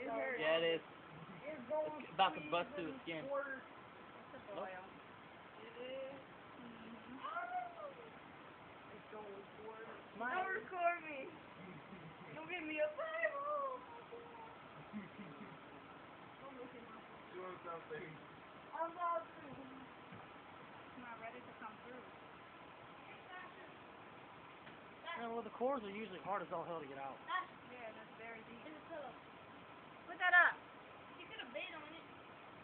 It's about to bust through the skin. It's. It is. It's going. Don't record me. Don't give me a Bible. Doing something. I'm about to. It's not ready to come through. Yeah, well, the cores are usually hard as all hell to get out. Yeah, that's very deep. It's a pillow. Put that up. You could have been on it.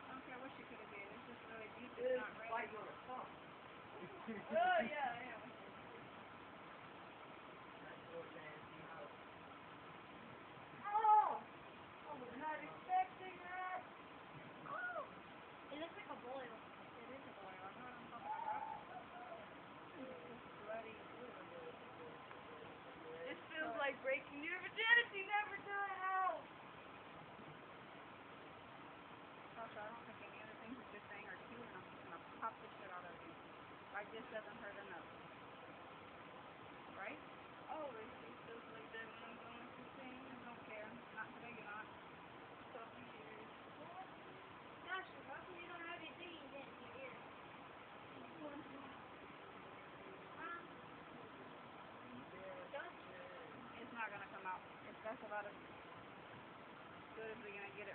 I don't care what she could have did. It's just really deep. It's It's not ready. biting on a thumb. Oh, yeah. Oh! I was not expecting that. Oh! Like a. It is a. I bloody. This feels like breaking your virginity. Never do it out. Sasha, I don't think any of the things that you're saying are cute, and I'm just gonna pop the shit out of you. Like this doesn't hurt enough. Right? Always do stuff like that when I'm going through things. I don't care. Not today, you're not. So serious. Gosh, how come you don't have your thing in your ear? Huh? Don't you? It's not gonna come out. It's that's about as good as we're gonna get